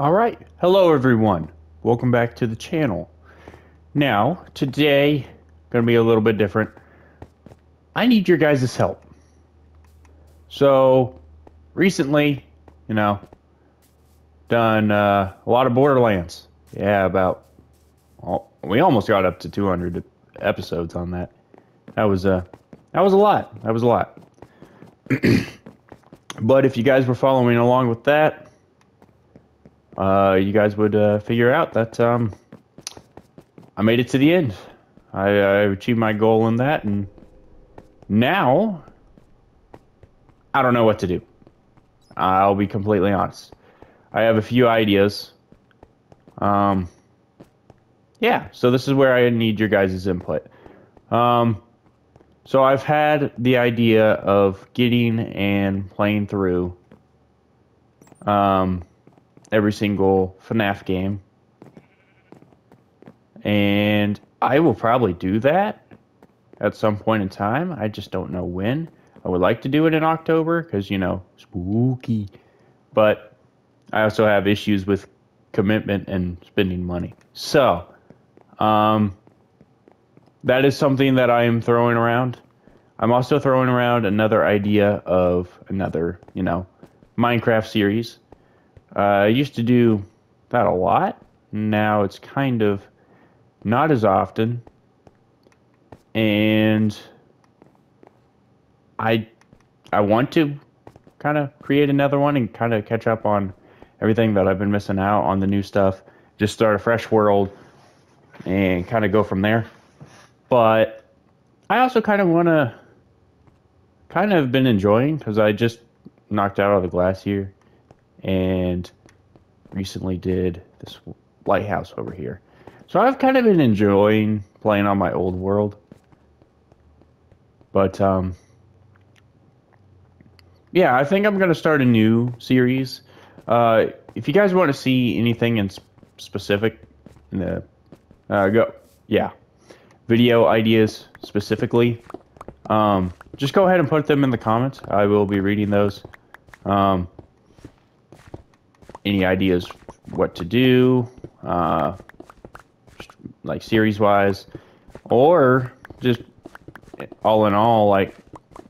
All right. Hello, everyone. Welcome back to the channel. Now, today, going to be a little bit different. I need your guys' help. So, recently, you know, done uh, a lot of Borderlands. Yeah, about. Well, we almost got up to 200 episodes on that. That was uh, that was a lot. That was a lot. but if you guys were following along with that, uh, you guys would uh, figure out that um, I made it to the end. I, I achieved my goal in that, and now I don't know what to do. I'll be completely honest. I have a few ideas. Um, yeah, so this is where I need your guys' input. Um, so I've had the idea of getting and playing through um, every single FNAF game. And I will probably do that at some point in time. I just don't know when. I would like to do it in October because, you know, spooky. But I also have issues with commitment and spending money. So, um, that is something that I am throwing around. I'm also throwing around another idea of another, you know, Minecraft series uh, I used to do that a lot. Now it's kind of not as often. And I I want to kind of create another one and kind of catch up on everything that I've been missing out on the new stuff. Just start a fresh world and kind of go from there. But I also kind of want to kind of been enjoying because I just knocked out all the glass here and recently did this lighthouse over here. So I've kind of been enjoying playing on my old world. But um yeah, I think I'm going to start a new series. Uh if you guys want to see anything in specific in the uh go yeah, video ideas specifically, um just go ahead and put them in the comments. I will be reading those. Um any ideas what to do, uh, like series wise, or just all in all, like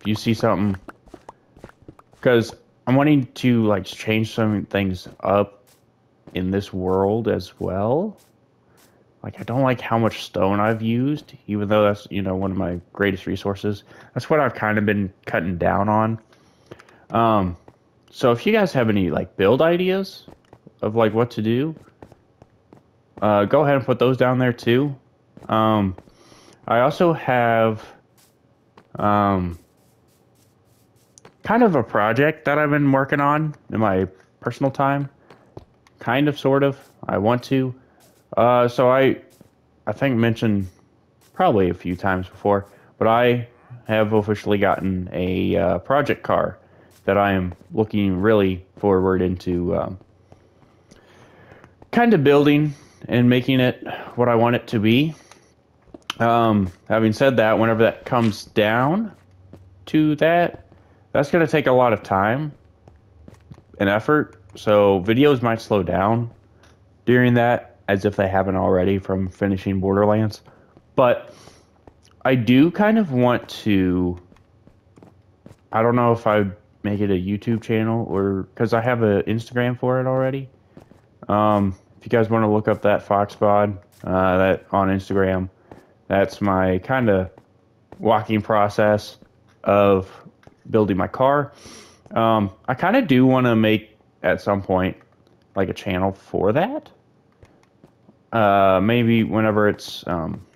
if you see something, because I'm wanting to like change some things up in this world as well. Like I don't like how much stone I've used, even though that's you know one of my greatest resources. That's what I've kind of been cutting down on. Um, so if you guys have any like build ideas of like what to do, uh, go ahead and put those down there too. Um, I also have um, kind of a project that I've been working on in my personal time. Kind of, sort of. I want to. Uh, so I, I think mentioned probably a few times before, but I have officially gotten a uh, project car that I am looking really forward into um, kind of building and making it what I want it to be. Um, having said that, whenever that comes down to that, that's going to take a lot of time and effort. So videos might slow down during that, as if they haven't already from finishing Borderlands. But I do kind of want to. I don't know if I make it a YouTube channel or because I have an Instagram for it already. Um, if you guys want to look up that Foxbod, uh, that on Instagram, that's my kind of walking process of building my car. Um, I kind of do want to make at some point like a channel for that. Uh, maybe whenever it's um,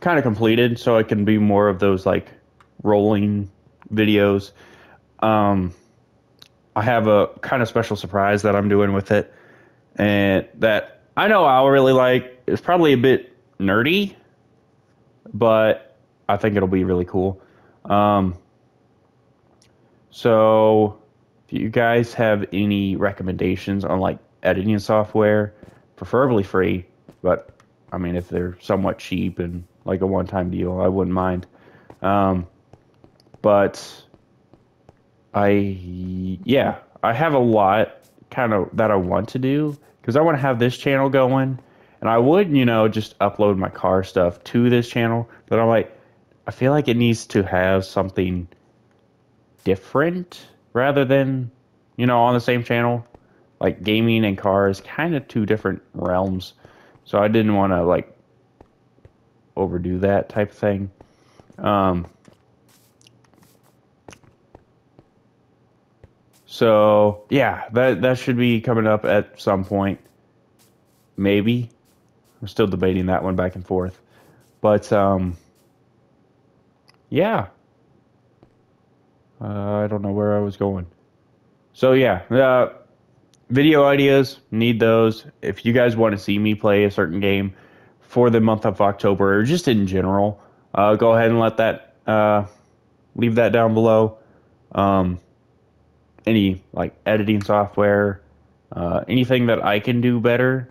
kind of completed, so it can be more of those like rolling videos. Um, I have a kind of special surprise that I'm doing with it, and that I know I'll really like. It's probably a bit nerdy, but I think it'll be really cool. Um, so, if you guys have any recommendations on like editing software, preferably free, but I mean if they're somewhat cheap and like a one-time deal, I wouldn't mind. Um, but I yeah, I have a lot kind of that I want to do because I want to have this channel going, and I would you know just upload my car stuff to this channel, but I'm like, I feel like it needs to have something different rather than you know on the same channel, like gaming and cars, kind of two different realms. So I didn't want to like overdo that type of thing. Um, so yeah, that that should be coming up at some point. Maybe. I'm still debating that one back and forth. But um, yeah. Uh, I don't know where I was going. So yeah, uh, video ideas need those. If you guys want to see me play a certain game for the month of October or just in general, uh, go ahead and let that uh, leave that down below. Um, any like editing software, uh, anything that I can do better,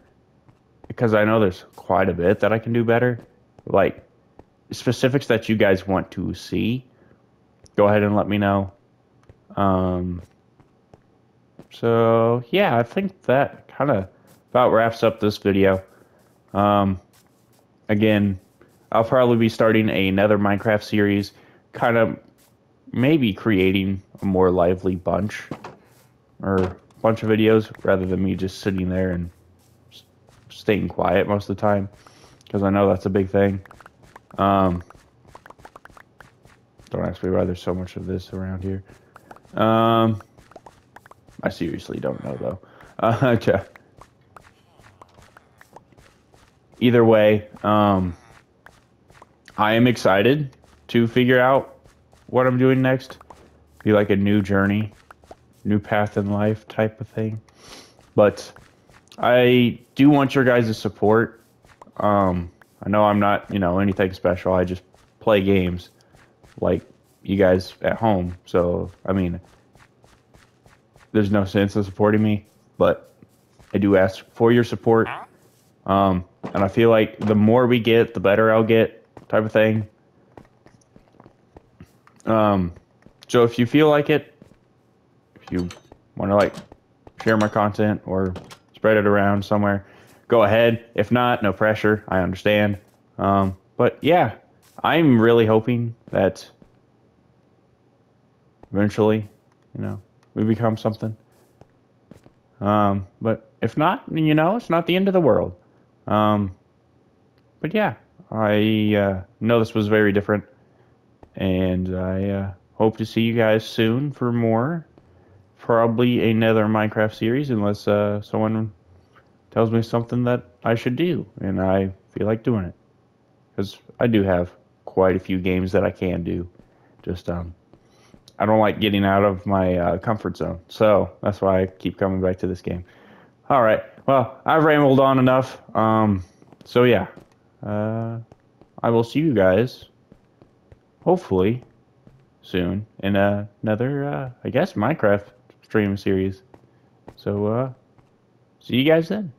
because I know there's quite a bit that I can do better. Like specifics that you guys want to see, go ahead and let me know. Um, so yeah, I think that kind of about wraps up this video. Um, again, I'll probably be starting another Minecraft series, kind of maybe creating a more lively bunch or bunch of videos rather than me just sitting there and staying quiet most of the time because I know that's a big thing. Um, don't ask me why there's so much of this around here. Um, I seriously don't know though. Uh, either way, um, I am excited to figure out what I'm doing next. Be like a new journey, new path in life type of thing. But I do want your guys' support. Um, I know I'm not, you know, anything special. I just play games like you guys at home. So, I mean, there's no sense in supporting me, but I do ask for your support. Um, and I feel like the more we get, the better I'll get, type of thing. Um, so if you feel like it, if you want to like share my content or spread it around somewhere, go ahead. If not, no pressure. I understand. Um, but yeah, I'm really hoping that eventually, you know, we become something. Um, but if not, you know, it's not the end of the world. Um, but yeah, I uh, know this was very different, and I uh, hope to see you guys soon for more. Probably another Minecraft series, unless uh, someone tells me something that I should do, and I feel like doing it. Because I do have quite a few games that I can do. Just um, I don't like getting out of my uh, comfort zone. So that's why I keep coming back to this game. All right. Well, I've rambled on enough. Um, so yeah, uh, I will see you guys hopefully soon in uh, another, uh, I guess, Minecraft stream series. So, uh, see you guys then.